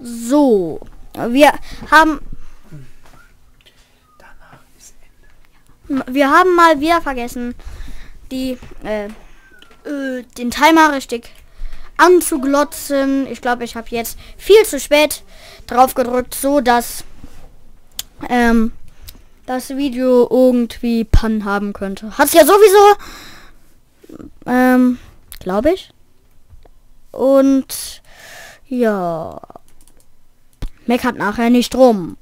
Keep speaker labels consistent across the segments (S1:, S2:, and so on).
S1: So. Wir haben. Wir haben mal wieder vergessen, die, äh, äh, den Timer richtig anzuglotzen. Ich glaube, ich habe jetzt viel zu spät drauf gedrückt, so dass ähm, das Video irgendwie Pannen haben könnte. Hat's ja sowieso, ähm, glaube ich. Und ja, meckert nachher nicht rum.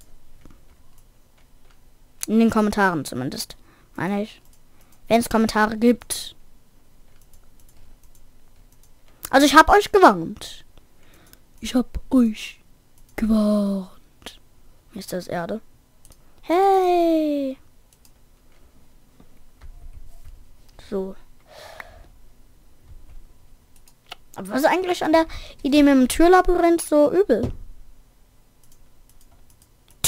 S1: In den Kommentaren zumindest, meine ich. Wenn es Kommentare gibt. Also ich habe euch gewarnt. Ich habe euch gewarnt. Ist das Erde? Hey! So. Aber was ist eigentlich an der Idee mit dem Türlabyrinth so übel?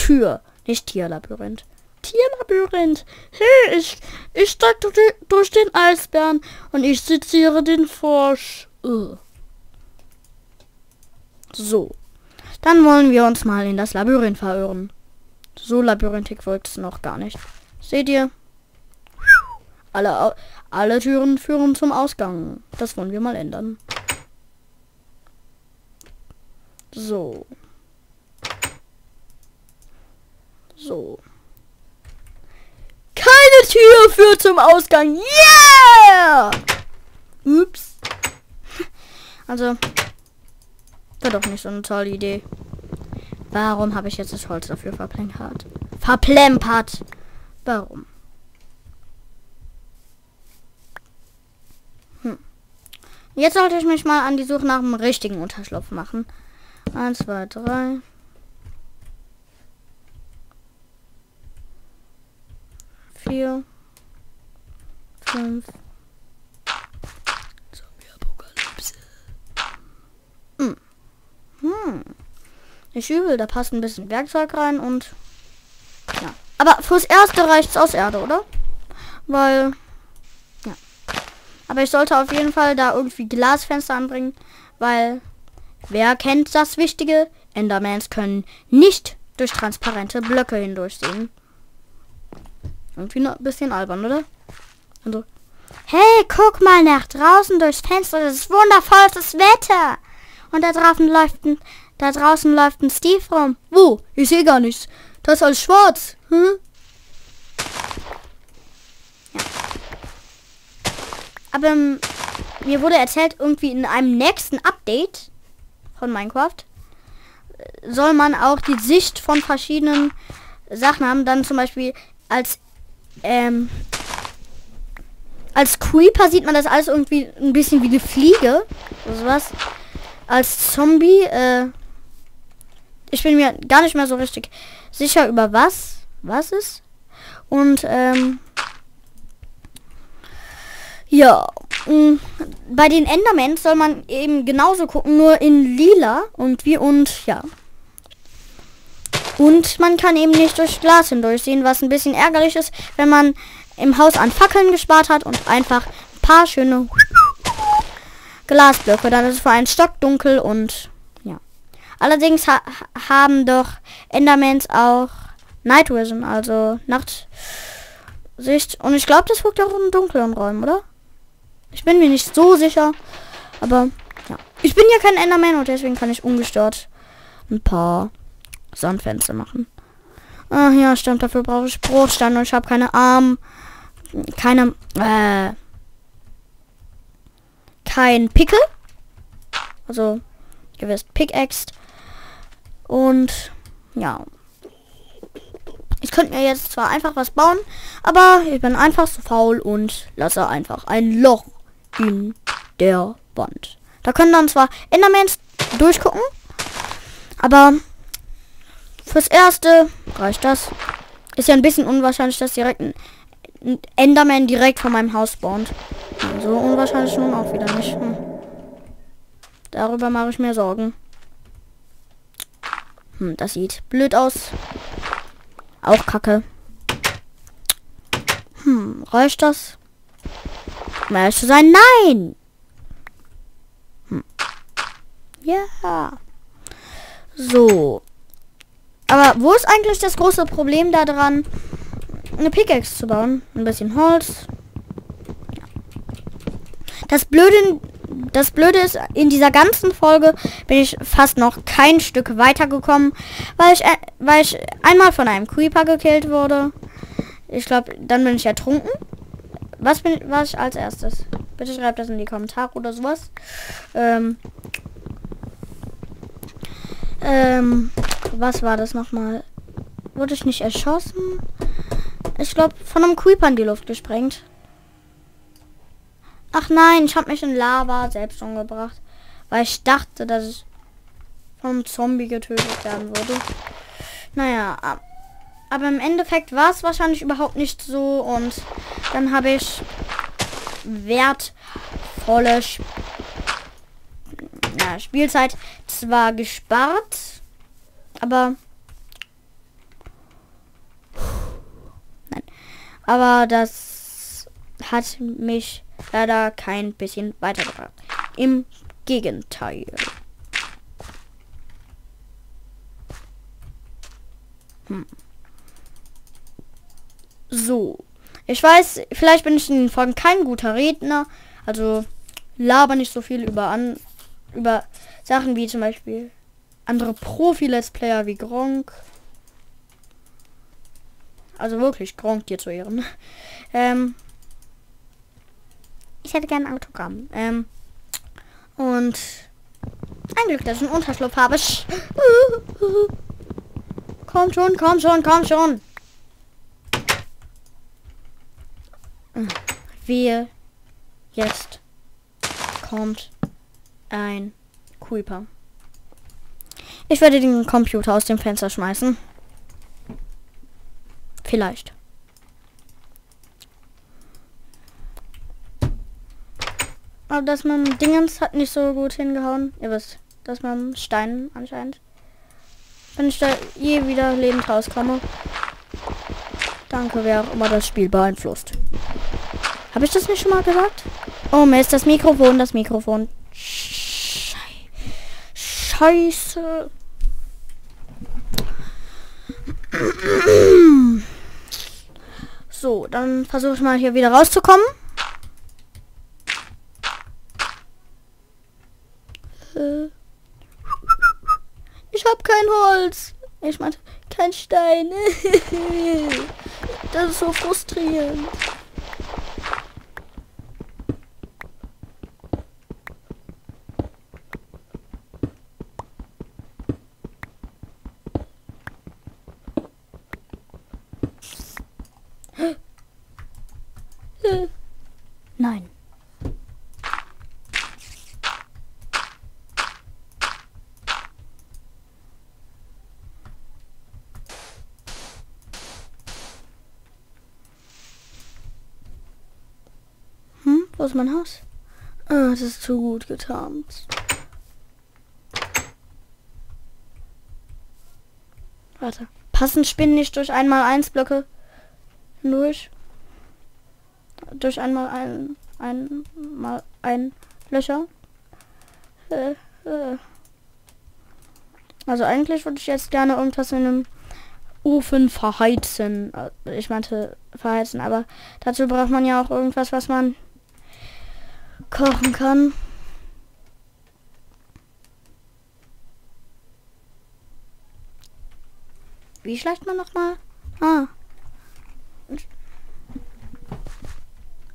S1: Tür, nicht Tierlabyrinth. Tierlabyrinth. Hey, ich, ich steig durch den Eisbären und ich seziere den Frosch. Ugh. So. Dann wollen wir uns mal in das Labyrinth verirren. So labyrinthig wirkt es noch gar nicht. Seht ihr? Alle, alle Türen führen zum Ausgang. Das wollen wir mal ändern. So. So. Keine Tür führt zum Ausgang. Yeah! Ups. Also, war doch nicht so eine tolle Idee. Warum habe ich jetzt das Holz dafür verplempert? Verplempert. Warum? Hm. Jetzt sollte ich mich mal an die Suche nach einem richtigen Unterschlupf machen. Eins, zwei, drei. Vier. Fünf. Zombie-Apokalypse. Hm. Hm. Nicht übel, da passt ein bisschen Werkzeug rein und ja. Aber fürs erste reicht es aus Erde, oder? Weil ja. Aber ich sollte auf jeden Fall da irgendwie Glasfenster anbringen, weil wer kennt das Wichtige? Endermans können nicht durch transparente Blöcke hindurchsehen. Irgendwie ein bisschen albern, oder? Also, hey, guck mal nach draußen durchs Fenster, das ist wundervolles Wetter. Und da draußen läuft ein, da draußen läuft ein Steve rum. Wo? Ich sehe gar nichts. Das ist alles schwarz. Hm? Ja. Aber ähm, mir wurde erzählt, irgendwie in einem nächsten Update von Minecraft äh, soll man auch die Sicht von verschiedenen Sachen haben. Dann zum Beispiel als ähm, als Creeper sieht man das alles irgendwie ein bisschen wie eine Fliege. Also was? Als Zombie, äh, ich bin mir gar nicht mehr so richtig sicher über was, was ist. Und ähm, ja, mm, bei den Endermans soll man eben genauso gucken, nur in lila und wie und ja. Und man kann eben nicht durch Glas hindurchsehen, was ein bisschen ärgerlich ist, wenn man im Haus an Fackeln gespart hat und einfach ein paar schöne Glasblöcke. Dann ist es für einen Stock dunkel und Allerdings ha haben doch Endermans auch Night Vision, also Nachtsicht. Und ich glaube, das wirkt auch in dunklen Räumen, oder? Ich bin mir nicht so sicher. Aber ja. Ich bin ja kein Enderman und deswegen kann ich ungestört ein paar Sandfenster machen. Ah ja, stimmt, dafür brauche ich Bruchstein und ich habe keine Arm. Keine. Äh, kein Pickel. Also, ihr wisst, Pickaxe. Und ja. Ich könnte mir jetzt zwar einfach was bauen, aber ich bin einfach so faul und lasse einfach ein Loch in der Wand. Da können dann zwar Endermans durchgucken, aber fürs Erste reicht das. Ist ja ein bisschen unwahrscheinlich, dass direkt ein Enderman direkt vor meinem Haus spawnt. So unwahrscheinlich nun auch wieder nicht. Hm. Darüber mache ich mir Sorgen. Hm, das sieht blöd aus. Auch kacke. Hm, reicht das? Möchte sein? Nein! Hm. Ja. So. Aber wo ist eigentlich das große Problem daran, eine Pickaxe zu bauen? Ein bisschen Holz. Das Blöde, das Blöde ist, in dieser ganzen Folge bin ich fast noch kein Stück weitergekommen, weil ich, äh, weil ich einmal von einem Creeper gekillt wurde. Ich glaube, dann bin ich ertrunken. Was bin was ich als erstes? Bitte schreibt das in die Kommentare oder sowas. Ähm, ähm, was war das nochmal? Wurde ich nicht erschossen? Ich glaube, von einem Creeper in die Luft gesprengt. Ach nein, ich habe mich in Lava selbst umgebracht. Weil ich dachte, dass ich vom Zombie getötet werden würde. Naja, aber im Endeffekt war es wahrscheinlich überhaupt nicht so. Und dann habe ich wertvolle Sp ja, Spielzeit zwar gespart, aber nein, aber das hat mich leider kein bisschen weitergebracht. Im Gegenteil. Hm. So. Ich weiß, vielleicht bin ich in den Folgen kein guter Redner. Also laber nicht so viel über an über Sachen wie zum Beispiel andere Profi-Let's Player wie Gronk. Also wirklich Gronk dir zu ehren. Ähm, ich hätte gerne ein Autogramm. Ähm, und ein Glück, dass ich einen Unterschlupf habe. Komm schon, komm schon, komm schon. Wir jetzt kommt ein Creeper. Ich werde den Computer aus dem Fenster schmeißen. Vielleicht. Aber dass man Dingens hat nicht so gut hingehauen. Ihr wisst, dass man Stein anscheinend. Wenn ich da je wieder lebend rauskomme. Danke, wer auch immer das Spiel beeinflusst. Habe ich das nicht schon mal gesagt? Oh Mist, das Mikrofon, das Mikrofon. Scheiße. So, dann versuche ich mal hier wieder rauszukommen. Äh. Ich habe kein Holz. Ich meinte, kein Stein. das ist so frustrierend. Nein. Hm, wo ist mein Haus? Ah, das ist zu gut getarnt. Warte. Passen Spinnen nicht durch einmal eins Blöcke durch? durch einmal ein, ein mal ein Löcher. Äh, äh. Also eigentlich würde ich jetzt gerne irgendwas in einem Ofen verheizen. Äh, ich meinte verheizen, aber dazu braucht man ja auch irgendwas, was man kochen kann. Wie schleicht man noch mal? Ah.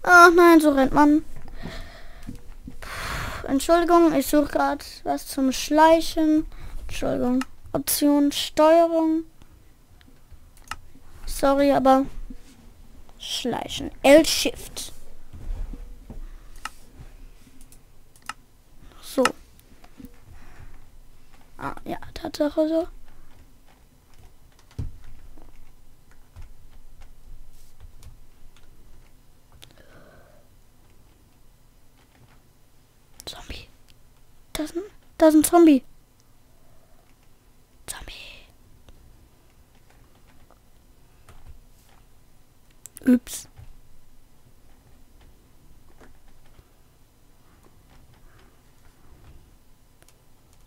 S1: Ach nein, so rennt man. Puh, Entschuldigung, ich suche gerade was zum Schleichen. Entschuldigung. Option Steuerung. Sorry, aber Schleichen. L-Shift. So. Ah, ja, Tatsache so. Da ist ein, da ist ein Zombie. Zombie. Ups.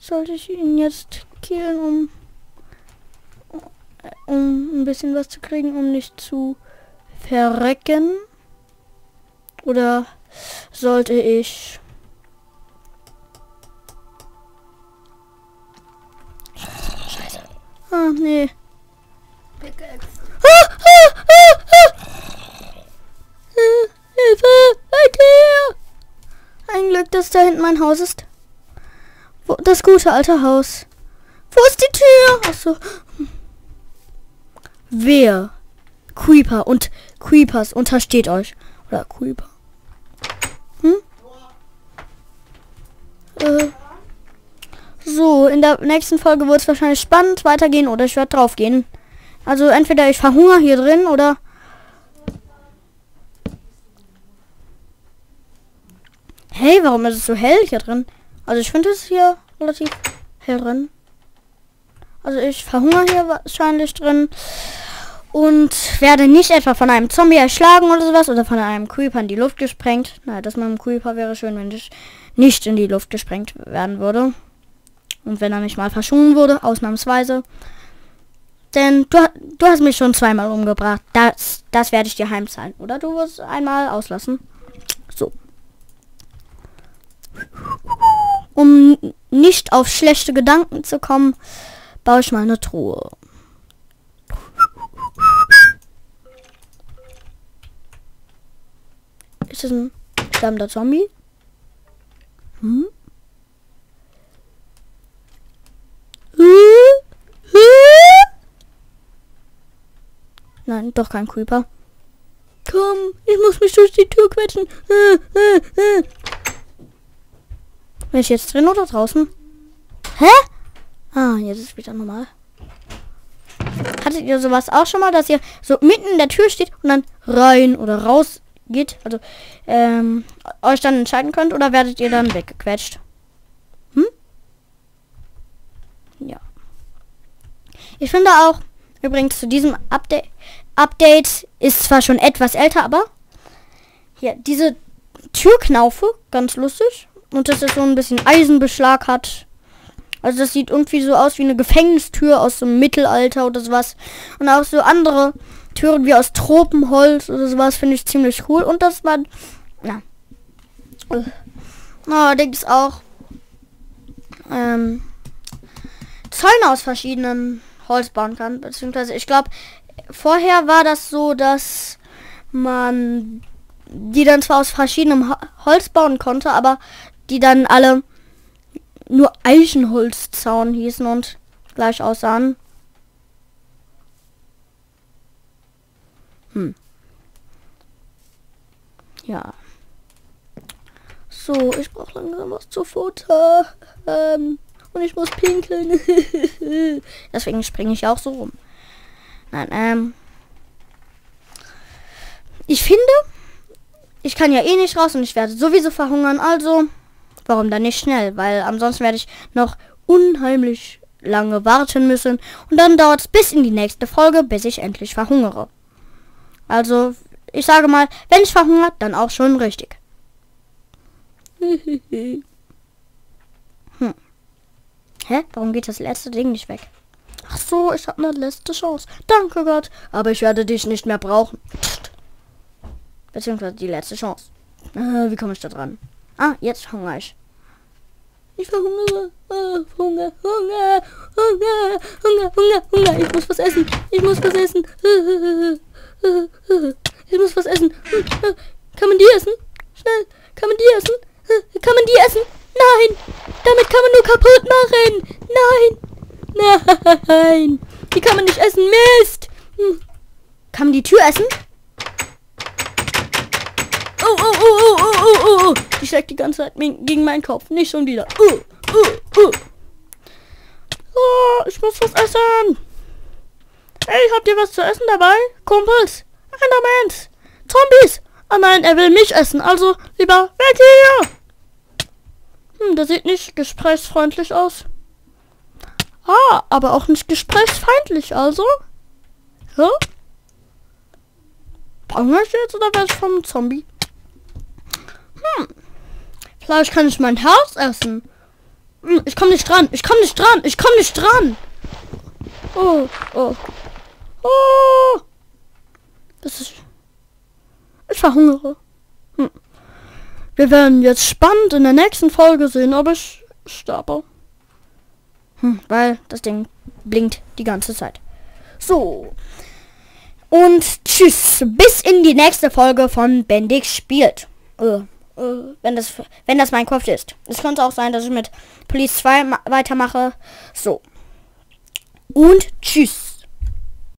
S1: Sollte ich ihn jetzt killen, um, um ein bisschen was zu kriegen, um nicht zu verrecken? Oder sollte ich... Scheiße. Ah, nee.
S2: Pickaxe.
S1: Ah, ah, ah, ah. Äh, Hilfe! Leute her! Ein Glück, dass da hinten mein Haus ist. Das gute alte Haus. Wo ist die Tür? Achso. Wer? Creeper und Creepers untersteht euch. Oder Creeper. Hm? Äh. So, in der nächsten Folge wird es wahrscheinlich spannend weitergehen oder ich werde drauf gehen. Also entweder ich verhungere hier drin oder... Hey, warum ist es so hell hier drin? Also ich finde es hier relativ hell drin. Also ich verhungere hier wahrscheinlich drin. Und werde nicht etwa von einem Zombie erschlagen oder sowas oder von einem Creeper in die Luft gesprengt. Na, das mit einem Creeper wäre schön, wenn ich nicht in die Luft gesprengt werden würde. Und wenn er nicht mal verschwunden wurde, ausnahmsweise. Denn du, du hast mich schon zweimal umgebracht. Das, das werde ich dir heimzahlen. Oder du wirst einmal auslassen. So. Um nicht auf schlechte Gedanken zu kommen, baue ich mal eine Truhe. Ist das ein stammender Zombie? Hm? Nein, doch kein Creeper. Komm, ich muss mich durch die Tür quetschen. Bin ich jetzt drin oder draußen? Hä? Ah, jetzt ist wieder normal. Hattet ihr sowas auch schon mal, dass ihr so mitten in der Tür steht und dann rein oder raus geht? Also, ähm, euch dann entscheiden könnt oder werdet ihr dann weggequetscht? Hm? Ja. Ich finde auch, übrigens zu diesem Update, Update ist zwar schon etwas älter, aber hier, diese Türknaufe, ganz lustig. Und dass es so ein bisschen Eisenbeschlag hat. Also das sieht irgendwie so aus wie eine Gefängnistür aus dem Mittelalter oder sowas. Und auch so andere Türen wie aus Tropenholz oder sowas finde ich ziemlich cool. Und dass man, ja, allerdings auch ähm, Zäune aus verschiedenen Holz bauen kann. Beziehungsweise ich glaube, vorher war das so, dass man die dann zwar aus verschiedenem Holz bauen konnte, aber die dann alle nur Eichenholzzaun hießen und gleich aussahen. Hm. Ja. So, ich brauche langsam was zu Futter. Ähm, und ich muss pinkeln. Deswegen springe ich auch so rum. Nein, ähm. Ich finde, ich kann ja eh nicht raus und ich werde sowieso verhungern, also warum dann nicht schnell? Weil ansonsten werde ich noch unheimlich lange warten müssen und dann dauert es bis in die nächste Folge, bis ich endlich verhungere. Also, ich sage mal, wenn ich verhungert, dann auch schon richtig. hm. Hä? Warum geht das letzte Ding nicht weg? Ach so, ich habe eine letzte Chance. Danke Gott, aber ich werde dich nicht mehr brauchen. Beziehungsweise die letzte Chance. Äh, wie komme ich da dran? Ah, jetzt hungere ich. Ich verhungere. Oh, Hunger, Hunger, Hunger, Hunger, Hunger, Hunger. Ich muss was essen. Ich muss was essen. Ich muss was essen. Kann man die essen? Schnell. Kann man die essen? Kann man die essen? Nein. Damit kann man nur kaputt machen. Nein. Nein. Die kann man nicht essen. Mist. Hm. Kann man die Tür essen? Oh, oh, oh, oh, oh, oh, oh, oh. Die schlägt die ganze Zeit gegen meinen Kopf. Nicht schon wieder. Oh, oh, oh. Oh, ich muss was essen. Hey, habt ihr was zu essen dabei? Kumpels? Endermans? Zombies? Oh nein, er will mich essen. Also lieber weg hier. Hm, der sieht nicht gesprächsfreundlich aus. Ah, aber auch nicht gesprächsfeindlich, also. Ja? Hunger ich jetzt oder ich vom Zombie? Hm. Vielleicht kann ich mein Herz essen. Hm, Ich komme nicht dran. Ich komme nicht dran. Ich komme nicht dran. Oh, oh. Oh. Das ist... Ich verhungere. Hm. Wir werden jetzt spannend in der nächsten Folge sehen, ob ich sterbe. Hm, weil das Ding blinkt die ganze Zeit. So. Und tschüss. Bis in die nächste Folge von Bendix spielt. Äh, wenn das wenn das Minecraft ist. Es könnte auch sein, dass ich mit Police 2 ma- weitermache. So. Und tschüss.